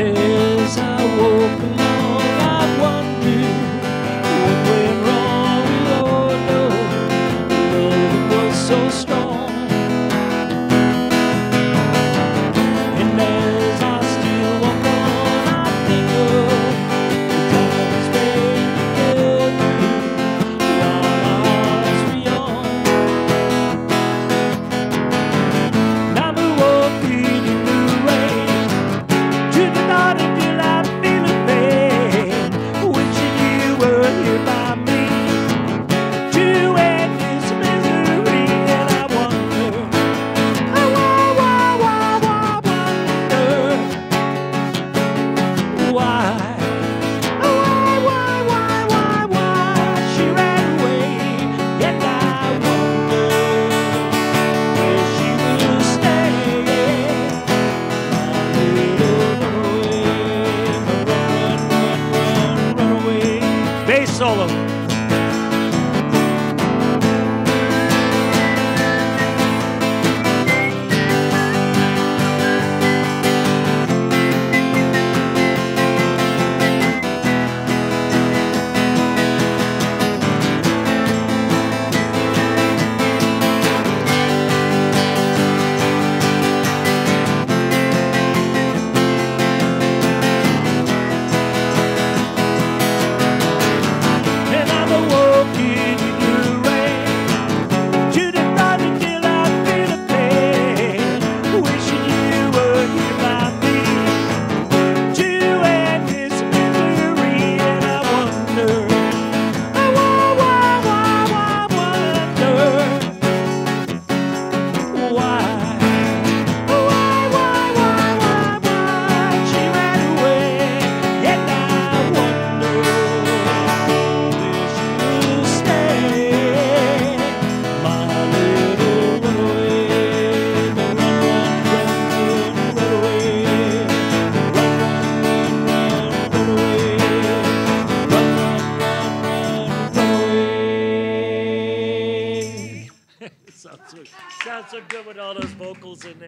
as I woke up. solo. sounds so, good with all those vocals in there.